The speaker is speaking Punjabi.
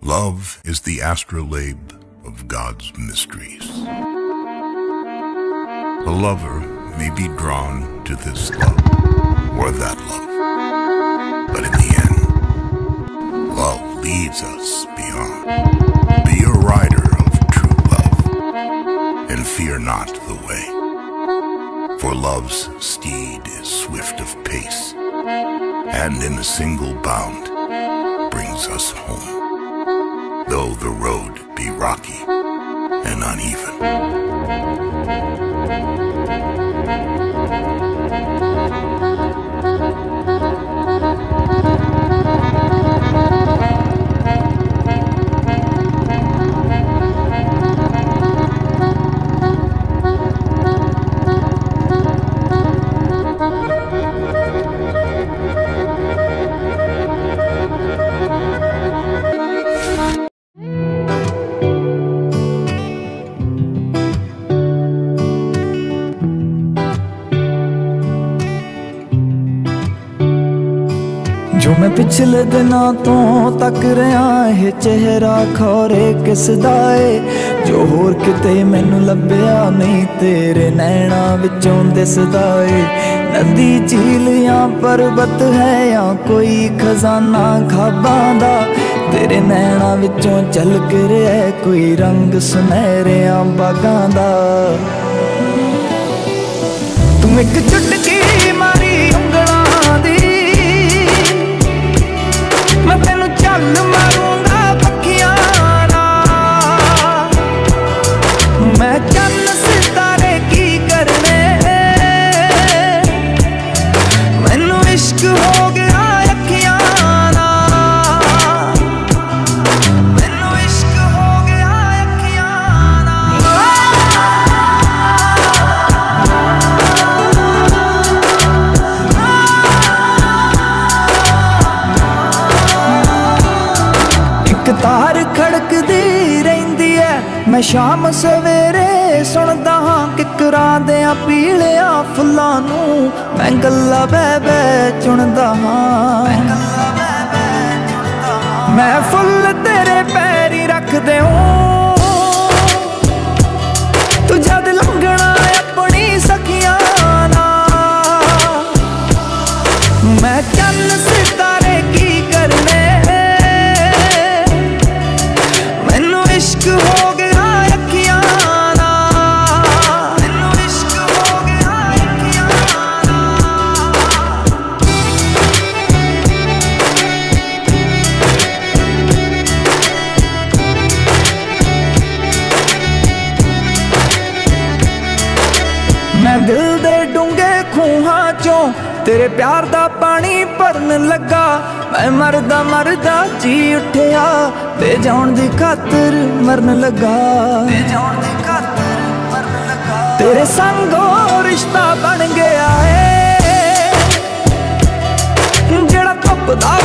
Love is the astrolabe of God's mysteries. A lover may be drawn to this love or that love, but in the end, love leads us beyond. Be a rider of true love, and fear not the way. For love's steed is swift of pace, and in a single bound brings us home though the road be rocky and uneven. ਜੋ ਮੈਂ ਪਿਛਲੇ ਦਿਨਾਂ ਤੋਂ ਤੱਕ ਰਿਆਂ ਇਹ ਚਿਹਰਾ ਖੋਰੇ ਕਿਸ ਦਾ ਏ? ਜੋ ਹੋਰ ਕਿਤੇ ਮੈਨੂੰ ਲੱਭਿਆ ਨਹੀਂ, ਤੇਰੇ ਨੈਣਾ ਵਿੱਚੋਂ ਦਿਸਦਾ ਏ। ਨਦੀ ਝੀਲ ਜਾਂ ਪਰਬਤ ਹੈ ਜਾਂ ਕੋਈ ਖਜ਼ਾਨਾ ਖਾਬਾਂ ਦਾ? ਤੇਰੇ ਨੈਣਾ ਵਿੱਚੋਂ ਝਲਕ ਰਿਹਾ ਕੋਈ ਰੰਗ ਸੁਨਹਿਰਿਆਂ ਬਾਗਾਂ ਦਾ। ਤੂੰ ਇੱਕ ਮੈਂ ਸ਼ਾਮ ਸਵੇਰੇ ਸੁਣਦਾ ਹਾਂ ਕਿਕਰਾਂ ਦੇ ਆ ਪੀਲਿਆਂ ਫੁੱਲਾਂ ਨੂੰ। ਮੈਂ ਗੱਲਾਂ ਬਹਿ ਬਹਿ ਚੁਣਦਾ ਹਾਂ। ਮੈਂ ਫੁੱਲ ਤੇਰੇ ਪੈਰੀ ਰੱਖ ਦਿਉ ਮੈਂ ਦਿਲ ਦੇ ਡੂੰਘੇ ਖੂਹਾਂ ਚੋਂ ਤੇਰੇ ਪਿਆਰ ਦਾ ਪਾਣੀ ਭਰਨ ਲੱਗਾ। ਮੈਂ ਮਰਦਾ ਮਰਦਾ ਜੀ ਉੱਠਿਆ ਤੇ ਜਾਣ ਦੀ ਖਾਤਰ ਮਰਨ ਲੱਗਾ। ਤੇ ਜਾਣ ਦੀ ਖਾਤਰ ਮਰਨ ਲੱਗਾ। ਤੇਰੇ ਸੰਗੋ ਰਿਸ਼ਤਾ ਬਣ ਗਿਆ ਏ। ਜਿਹੜਾ ਧੁੱਪਦਾ